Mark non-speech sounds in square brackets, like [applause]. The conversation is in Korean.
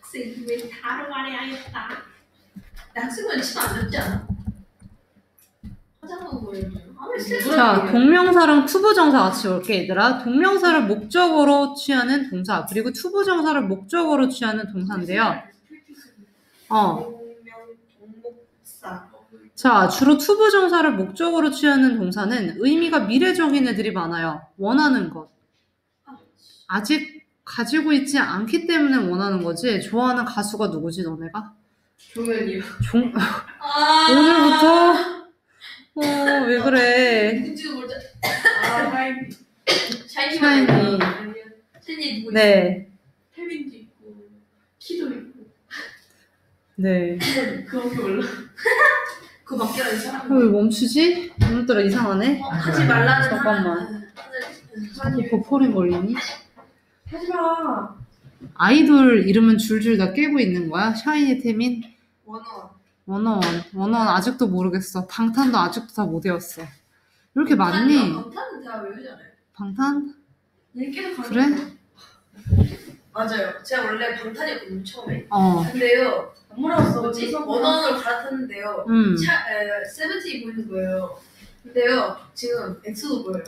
학생이 왜 다로 말해야겠다. 학생은 치마 안 줬지 않아? 화장하고 자, 동명사랑 to부정사 같이 올게 얘들아. 동명사를 목적으로 취하는 동사 그리고 to부정사를 목적으로 취하는 동사인데요. 어. 자, 주로 to부정사를 목적으로 취하는 동사는 의미가 미래적인 애들이 많아요. 원하는 것. 아직 가지고 있지 않기 때문에 원하는 거지. 좋아하는 가수가 누구지, 너네가? 종현이요. 종, 아 오늘부터? 어, 왜 그래. 누군지도 모르자. 아 샤이니. 샤이니. 샤이니. 누구? 네, 태민도 있고 키도 있고. 네. 그거밖에 몰라. [laughs] 그거밖에 안 사람. 어, 왜 멈추지? 오늘따라 이상하네. 어, 하지 말라는 잠깐만. 자꾸 버퍼링 걸리니? 하지 마. 아이돌 이름은 줄줄 다 꿰고 있는 거야? 샤이니 태민? 워너. 워너원. 워너원 아직도 모르겠어. 방탄도 아직도 다 못 외웠어. 왜 이렇게 많니? 방탄은 다 외우잖아요. 방탄? 얘기도 가능. 그래? 맞아요. 제가 원래 방탄이었거든요 처음에. 어. 근데요. 뭐라고 뭐지? 워너로 갈아탔는데요. 음. 차, 에, 세븐틴이 보이는 거예요. 근데요, 지금 엑소도 보여요.